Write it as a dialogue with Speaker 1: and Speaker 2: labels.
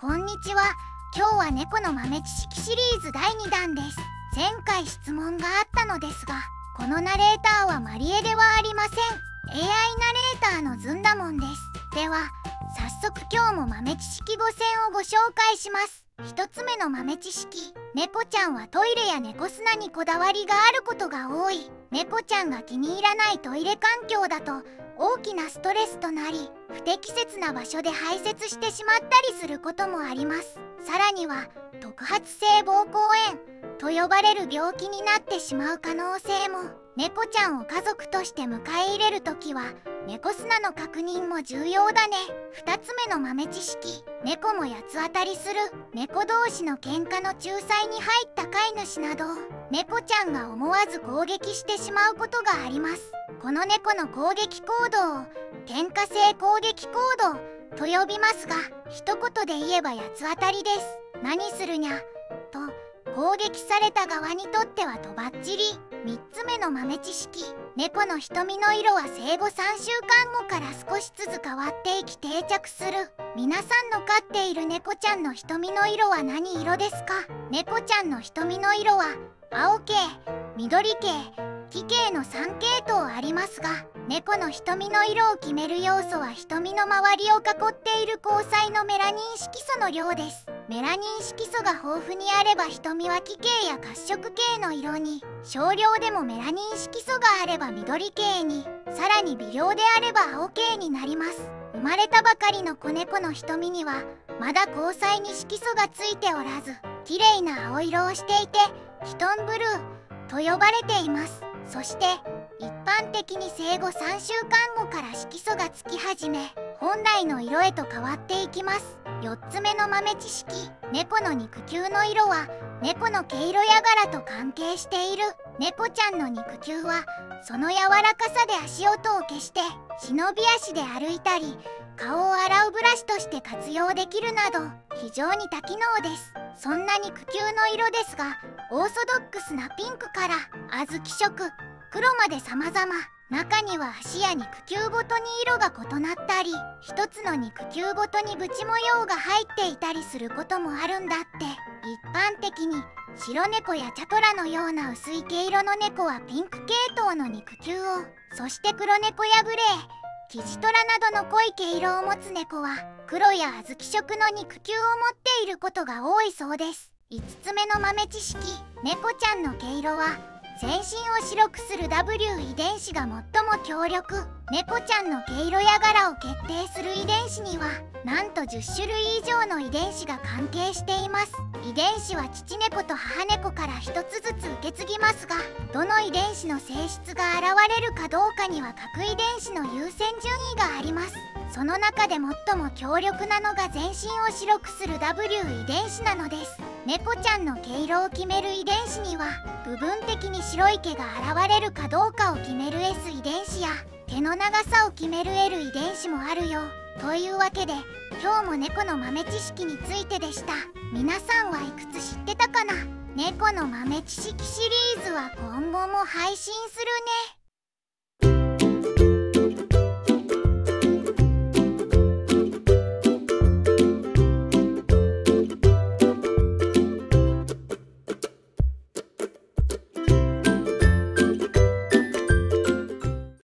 Speaker 1: こんにちは。今日は猫の豆知識シリーズ第2弾です。前回質問があったのですがこのナレーターはマリエではありません。AI ナレーターのずんだもんです。では早速今日も豆知識5選をご紹介します。1つ目の豆知識。猫ちゃんはトイレや猫砂にこだわりがあることが多い。猫ちゃんが気に入らないトイレ環境だと大きなストレスとなり不適切な場所で排泄してしまったりすることもあります。さらには特発性膀胱炎と呼ばれる病気になってしまう可能性も。猫ちゃんを家族として迎え入れる時は猫砂の確認も重要だね。2つ目の豆知識。猫も八つ当たりする。猫同士の喧嘩の仲裁に入った飼い主など猫ちゃんが思わず攻撃してしまうことがあります。この猫の攻撃行動を喧嘩性攻撃行動と呼びますが一言で言えば八つ当たりです。何するにゃ？と攻撃された側にとってはとばっちり。3つ目の豆知識。猫の瞳の色は生後3週間後から少しずつ変わっていき定着する。皆さんの飼っている猫ちゃんの瞳の色は何色ですか？猫ちゃんの瞳の色は青系緑系奇形の3系統ありますが猫の瞳の色を決める要素は瞳の周りを囲っている虹彩のメラニン色素の量です。メラニン色素が豊富にあれば瞳は奇形や褐色系の色に少量でもメラニン色素があれば緑系にさらに微量であれば青系になります。生まれたばかりの子猫の瞳にはまだ虹彩に色素がついておらず綺麗な青色をしていてヒトンブルーと呼ばれています。そして一般的に生後3週間後から色素がつき始め本来の色へと変わっていきます。4つ目の豆知識。猫の肉球の色は猫の毛色や柄と関係している。猫ちゃんの肉球はその柔らかさで足音を消して忍び足で歩いたり顔を洗うブラシとして活用できるなど非常に多機能です。そんな肉球の色ですがオーソドックスなピンクから小豆色黒まで様々。中には足や肉球ごとに色が異なったり一つの肉球ごとにブチ模様が入っていたりすることもあるんだって。一般的に白猫やチャトラのような薄い毛色の猫はピンク系統の肉球をそして黒猫やグレーキジトラなどの濃い毛色を持つ猫は黒や小豆色の肉球を持っていることが多いそうです。5つ目の豆知識猫ちゃんの毛色は全身を白くする W 遺伝子が最も強力。猫ちゃんの毛色や柄を決定する遺伝子にはなんと10種類以上の遺伝子が関係しています。遺伝子は父猫と母猫から1つずつ受け継ぎますがどの遺伝子の性質が現れるかどうかには各遺伝子の優先順位があります。その中で最も強力なのが全身を白くする W 遺伝子なのです。猫ちゃんの毛色を決める遺伝子には部分的に白い毛が現れるかどうかを決める S 遺伝子や毛の長さを決める L 遺伝子もあるよ。というわけで今日も猫の豆知識についてでした。皆さんはいくつ知ってたかな？猫の豆知識シリーズは今後も配信するね。